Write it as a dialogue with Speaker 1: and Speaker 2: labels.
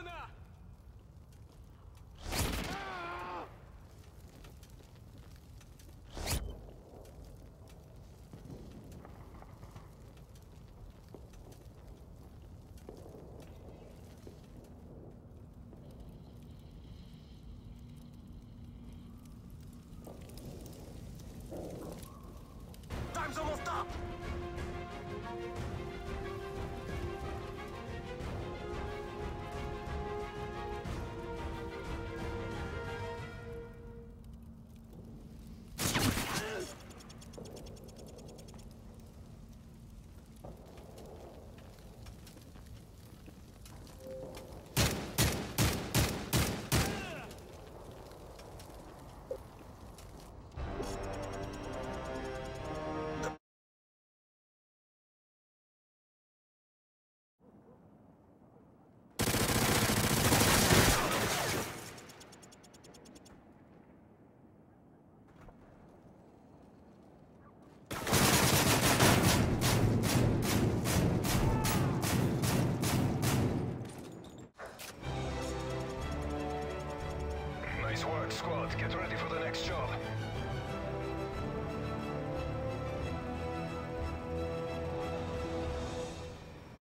Speaker 1: Сюда!
Speaker 2: Nice work, squad. Get ready